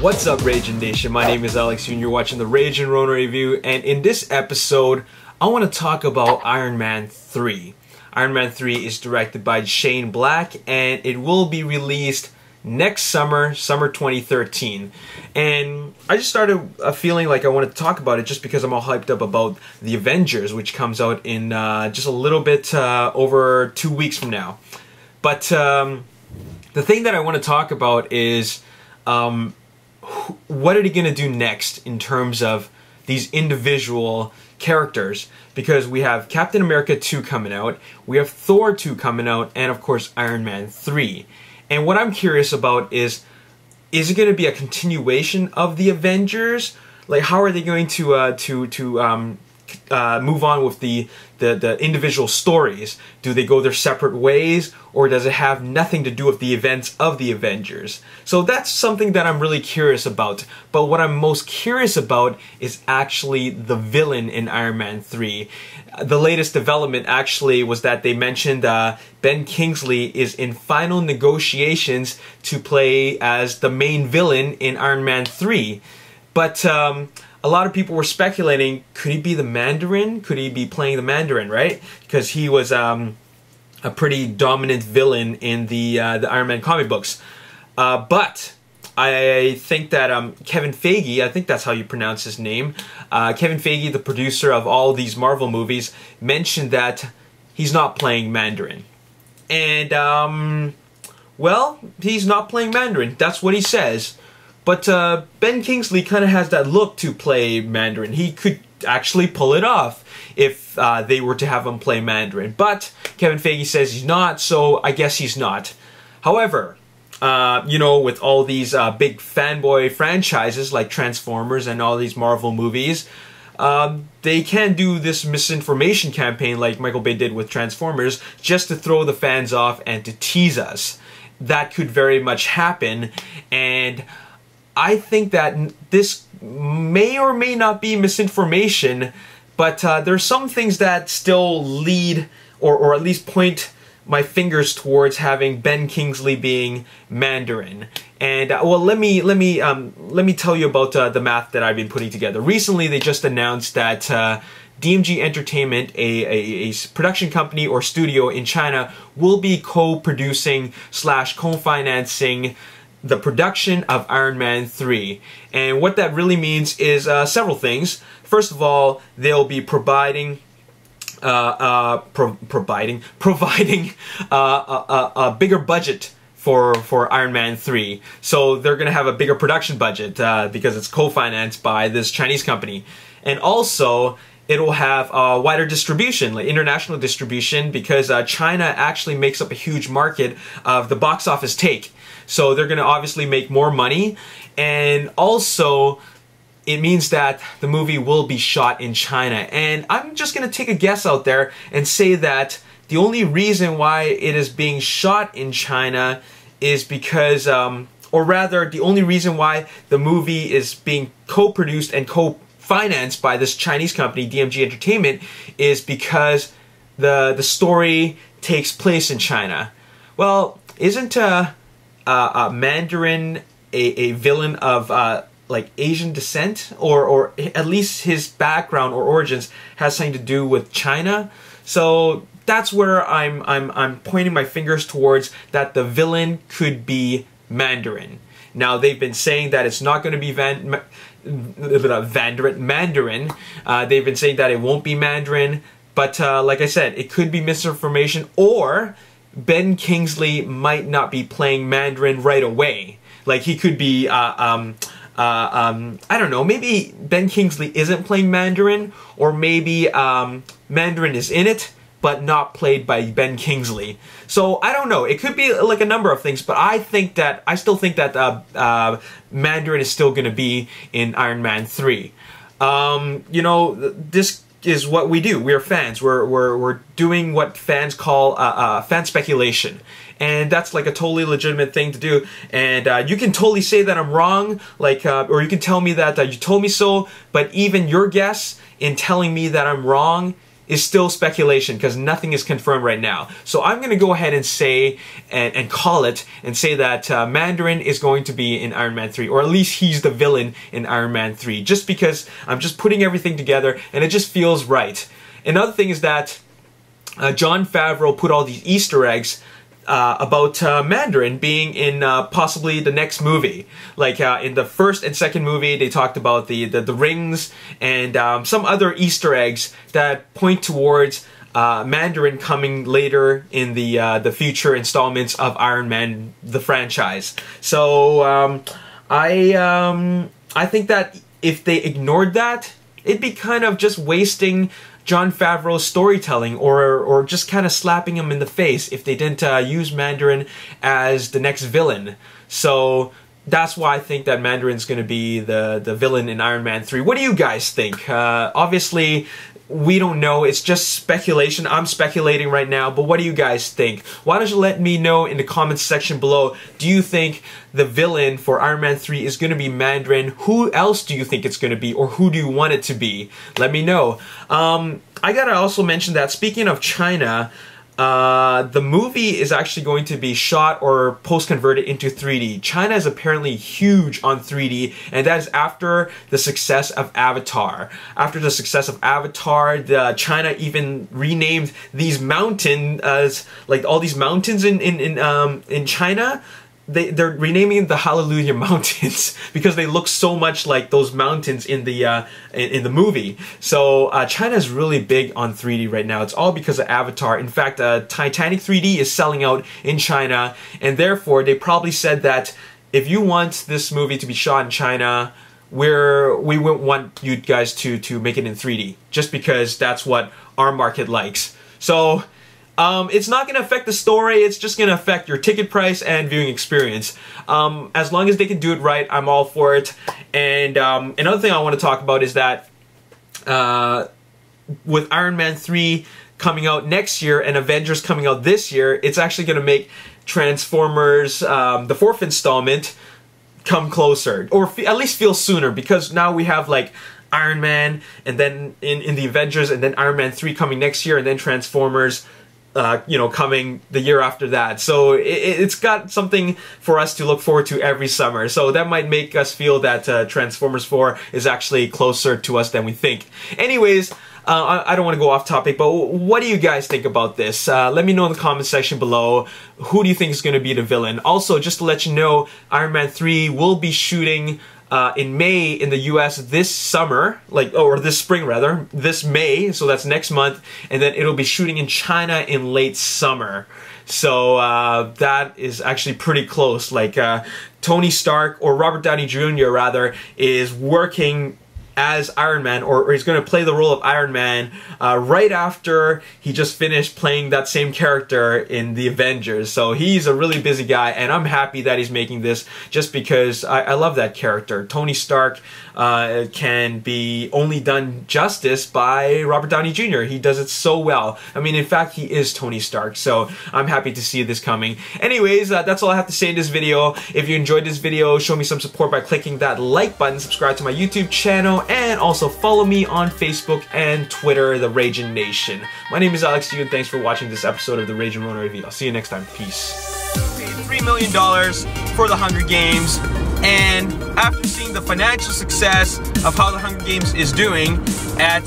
What's up, Ragin Nation? My name is Alex and you're watching the Ragin Ronin review. And in this episode, I want to talk about Iron Man 3. Iron Man 3 is directed by Shane Black and it will be released next summer, summer 2013. And I just started a feeling like I wanted to talk about it just because I'm all hyped up about The Avengers, which comes out in uh, just a little bit uh, over two weeks from now. But um, the thing that I want to talk about is um, what are they going to do next in terms of these individual characters because we have Captain America 2 coming out, we have Thor 2 coming out, and of course Iron Man 3. And what I'm curious about is is it going to be a continuation of the Avengers? Like how are they going to uh, to to um, uh, move on with the, the, the individual stories? Do they go their separate ways, or does it have nothing to do with the events of the Avengers? So that's something that I'm really curious about. But what I'm most curious about is actually the villain in Iron Man 3. The latest development actually was that they mentioned uh, Ben Kingsley is in final negotiations to play as the main villain in Iron Man 3. But um, a lot of people were speculating could he be the Mandarin? Could he be playing the Mandarin, right? Because he was um, a pretty dominant villain in the uh, the Iron Man comic books. Uh, but I think that um, Kevin Feige, I think that's how you pronounce his name, uh, Kevin Feige, the producer of all these Marvel movies, mentioned that he's not playing Mandarin. And, um, well, he's not playing Mandarin. That's what he says. But uh, Ben Kingsley kind of has that look to play Mandarin. He could actually pull it off if uh, they were to have him play Mandarin. But Kevin Feige says he's not, so I guess he's not. However, uh, you know, with all these uh, big fanboy franchises like Transformers and all these Marvel movies, um, they can do this misinformation campaign like Michael Bay did with Transformers just to throw the fans off and to tease us. That could very much happen, and I think that this may or may not be misinformation, but uh, there's some things that still lead or, or at least point my fingers towards having Ben Kingsley being Mandarin. And uh, well, let me let me um, let me tell you about uh, the math that I've been putting together. Recently, they just announced that uh, DMG Entertainment, a, a, a, production company or studio in China, will be co-producing slash co-financing the production of Iron Man 3. And what that really means is uh, several things. First of all, they'll be providing uh, uh, pro providing providing uh, a, a, bigger budget for for Iron Man 3. So they're going to have a bigger production budget uh, because it's co-financed by this Chinese company. And also, it will have a wider distribution, like international distribution, because uh, China actually makes up a huge market of the box office take. So they're going to obviously make more money. And also, it means that the movie will be shot in China. And I'm just going to take a guess out there and say that the only reason why it is being shot in China is because, um, or rather, the only reason why the movie is being co-produced and co-financed by this Chinese company, DMG Entertainment, is because the the story takes place in China. Well, isn't uh, uh, uh, Mandarin a, a villain of uh, like Asian descent, or or at least his background or origins has something to do with China. So that's where I'm I'm I'm pointing my fingers towards that the villain could be Mandarin. Now they've been saying that it's not going to be Van. Ma- Mandarin. Mandarin. Uh, they've been saying that it won't be Mandarin, but uh, like I said, it could be misinformation, or Ben Kingsley might not be playing Mandarin right away. Like he could be, uh, um, uh, um, I don't know, maybe Ben Kingsley isn't playing Mandarin, or maybe um, Mandarin is in it, but not played by Ben Kingsley. So I don't know. It could be like a number of things, but I think that I still think that uh, uh, Mandarin is still going to be in Iron Man three. Um, you know, this is what we do. We're fans. We're we're we're doing what fans call uh, uh, fan speculation, and that's like a totally legitimate thing to do. And uh, you can totally say that I'm wrong, like, uh, or you can tell me that you told me so. But even your guess in telling me that I'm wrong is still speculation because nothing is confirmed right now. So I'm going to go ahead and say and, and call it and say that uh, Mandarin is going to be in Iron Man 3, or at least he's the villain in Iron Man 3, just because I'm just putting everything together and it just feels right. Another thing is that uh, Jon Favreau put all these Easter eggs uh, about uh, Mandarin being in uh, possibly the next movie. Like uh, in the first and second movie, they talked about the the, the rings and um, some other Easter eggs that point towards. Uh, Mandarin coming later in the uh, the future installments of Iron Man the franchise. So um, I um, I think that if they ignored that, it'd be kind of just wasting Jon Favreau's storytelling or or just kind of slapping him in the face if they didn't uh, use Mandarin as the next villain. So that's why I think that Mandarin's going to be the the villain in Iron Man 3. What do you guys think? Uh, obviously, we don't know. It's just speculation. I'm speculating right now, but what do you guys think? Why don't you let me know in the comments section below. Do you think the villain for Iron Man 3 is going to be Mandarin? Who else do you think it's going to be, or who do you want it to be? Let me know. Um, I gotta also mention that speaking of China, uh, the movie is actually going to be shot or post converted into 3D. China is apparently huge on 3D, and that is after the success of Avatar. After the success of Avatar, the China even renamed these mountains as like all these mountains in in in um in China they they're renaming the Hallelujah Mountains because they look so much like those mountains in the uh, in, in, the movie. So uh, China is really big on 3D right now. It's all because of Avatar. In fact, uh, Titanic 3D is selling out in China, and therefore they probably said that if you want this movie to be shot in China, we're we wouldn't want you guys to to make it in 3D just because that's what our market likes. So um, it's not going to affect the story, it's just going to affect your ticket price and viewing experience. Um, as long as they can do it right, I'm all for it. And um, another thing I want to talk about is that uh, with Iron Man 3 coming out next year and Avengers coming out this year, it's actually going to make Transformers, um, the fourth installment, come closer. Or at least feel sooner because now we have like Iron Man and then in, in the Avengers and then Iron Man 3 coming next year and then Transformers uh, you know, coming the year after that. So it, has got something for us to look forward to every summer. So that might make us feel that uh, Transformers 4 is actually closer to us than we think. Anyways, uh, I, don't want to go off topic, but what do you guys think about this? Uh, let me know in the comment section below. Who do you think is going to be the villain? Also, just to let you know, Iron Man 3 will be shooting uh, in May in the US this summer, like, or this spring rather, this May, so that's next month, and then it'll be shooting in China in late summer. So uh, that is actually pretty close. Like uh, Tony Stark or Robert Downey Jr. rather is working as Iron Man, or, or he's going to play the role of Iron Man uh, right after he just finished playing that same character in the Avengers. So he's a really busy guy, and I'm happy that he's making this just because I, I love that character. Tony Stark uh, can be only done justice by Robert Downey Jr. He does it so well. I mean, in fact, he is Tony Stark, so I'm happy to see this coming. Anyways, uh, that's all I have to say in this video. If you enjoyed this video, show me some support by clicking that like button, subscribe to my YouTube channel, and also follow me on Facebook and Twitter, The Ragin Nation. My name is Alex Yu, and thanks for watching this episode of The Ragin Ronin Review. I'll see you next time. Peace. $3 million for The Hunger Games, and after seeing the financial success of how The Hunger Games is doing at